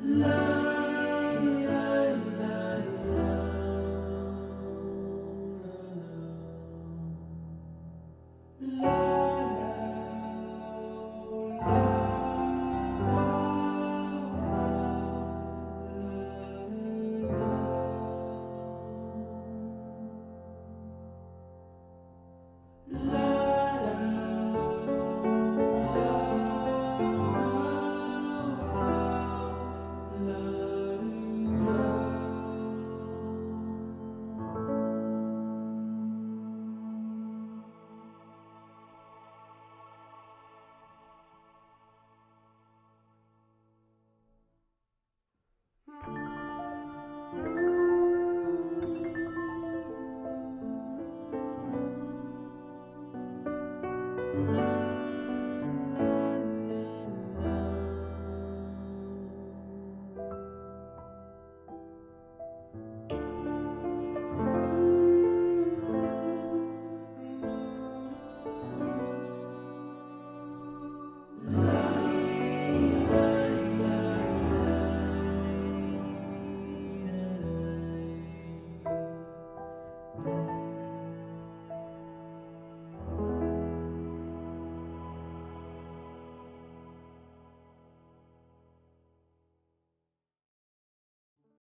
Love.